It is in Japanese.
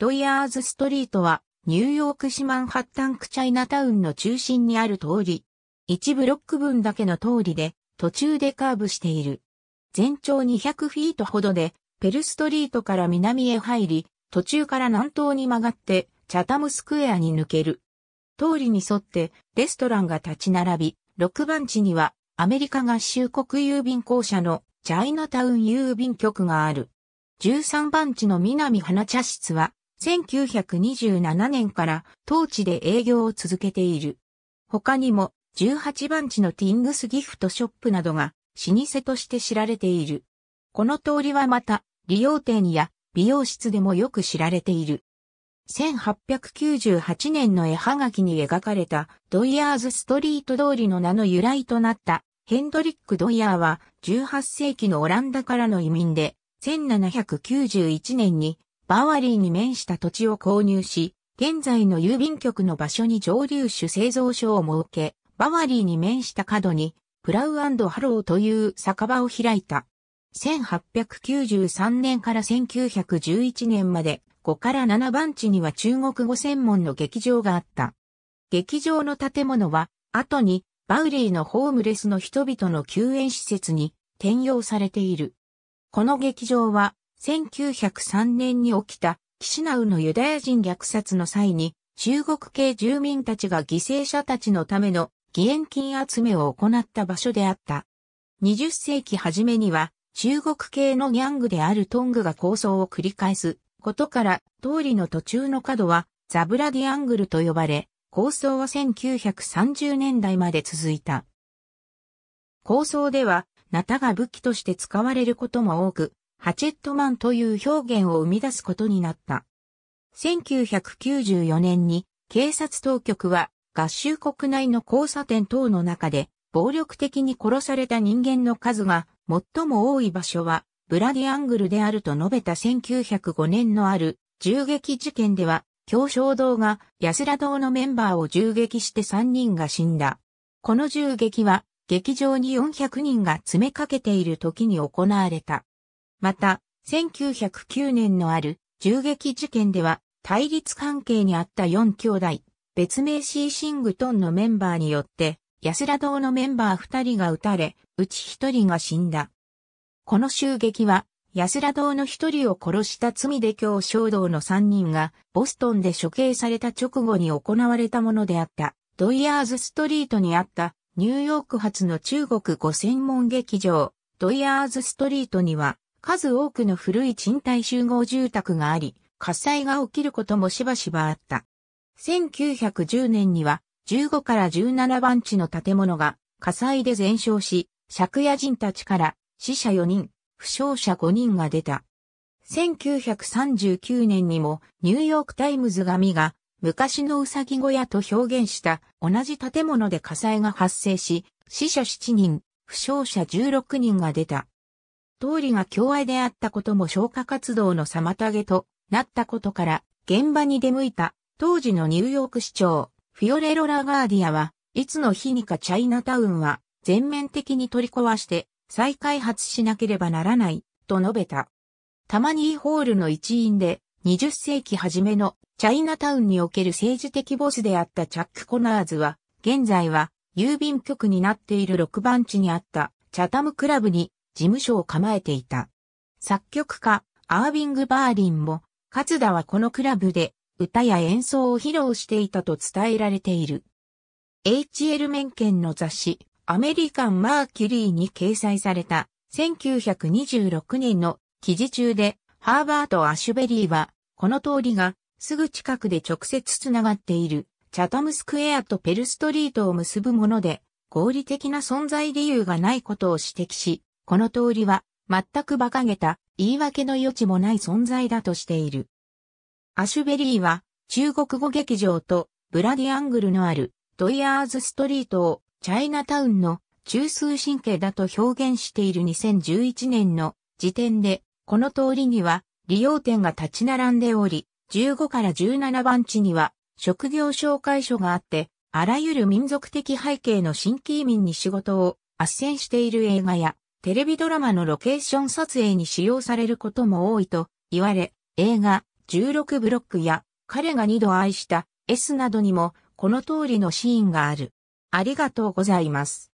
ドイヤーズストリートはニューヨーク市マンハッタン区チャイナタウンの中心にある通り。一ブロック分だけの通りで途中でカーブしている。全長200フィートほどでペルストリートから南へ入り、途中から南東に曲がってチャタムスクエアに抜ける。通りに沿ってレストランが立ち並び、6番地にはアメリカ合衆国郵便公社のチャイナタウン郵便局がある。13番地の南花茶室は1927年から当地で営業を続けている。他にも18番地のティングスギフトショップなどが老舗として知られている。この通りはまた利用店や美容室でもよく知られている。1898年の絵はがきに描かれたドイヤーズストリート通りの名の由来となったヘンドリック・ドイヤーは18世紀のオランダからの移民で1791年にバワリーに面した土地を購入し、現在の郵便局の場所に蒸留酒製造所を設け、バワリーに面した角にプラウハローという酒場を開いた。1893年から1911年まで5から7番地には中国語専門の劇場があった。劇場の建物は後にバワリーのホームレスの人々の救援施設に転用されている。この劇場は1903年に起きたキシナウのユダヤ人虐殺の際に中国系住民たちが犠牲者たちのための義援金集めを行った場所であった。20世紀初めには中国系のギャングであるトングが構想を繰り返すことから通りの途中の角はザブラディアングルと呼ばれ、構想は1930年代まで続いた。構想では、ナタが武器として使われることも多く、ハチェットマンという表現を生み出すことになった。1994年に警察当局は合衆国内の交差点等の中で暴力的に殺された人間の数が最も多い場所はブラディアングルであると述べた1905年のある銃撃事件では、強小堂が安ら堂のメンバーを銃撃して3人が死んだ。この銃撃は劇場に400人が詰めかけている時に行われた。また、1909年のある銃撃事件では対立関係にあった4兄弟、別名シーシングトンのメンバーによって、安ら堂のメンバー2人が撃たれ、うち1人が死んだ。この襲撃は、安ら堂の一人を殺した罪で今日衝動の三人がボストンで処刑された直後に行われたものであった。ドイヤーズストリートにあったニューヨーク発の中国語専門劇場、ドイヤーズストリートには数多くの古い賃貸集合住宅があり、火災が起きることもしばしばあった。1910年には15から17番地の建物が火災で全焼し、借家人たちから死者4人、負傷者5人が出た。1939年にもニューヨークタイムズ紙が昔のうさぎ小屋と表現した同じ建物で火災が発生し、死者7人、負傷者16人が出た。通りが共愛であったことも消火活動の妨げとなったことから、現場に出向いた当時のニューヨーク市長、フィオレロ・ラガーディアは、いつの日にかチャイナタウンは全面的に取り壊して再開発しなければならない、と述べた。タマニーホールの一員で、20世紀初めのチャイナタウンにおける政治的ボスであったチャック・コナーズは、現在は郵便局になっている6番地にあったチャタムクラブに事務所を構えていた。作曲家、アービング・バーリンも、勝田はこのクラブで歌や演奏を披露していたと伝えられている。H.L. 面ンの雑誌、アメリカン・マーキュリーに掲載された1926年の記事中でハーバート・アシュベリーはこの通りがすぐ近くで直接つながっているチャタムスクエアとペルストリートを結ぶもので合理的な存在理由がないことを指摘し、この通りは全く馬鹿げた言い訳の余地もない存在だとしている。アシュベリーは中国語劇場とブラディアングルのあるドイヤーズストリートをチャイナタウンの中枢神経だと表現している2011年の時点で、この通りには利用店が立ち並んでおり、15から17番地には職業紹介所があって、あらゆる民族的背景の新規移民に仕事を斡旋している映画やテレビドラマのロケーション撮影に使用されることも多いと言われ、映画、16ブロックや彼が2度愛した S などにもこの通りのシーンがある。ありがとうございます。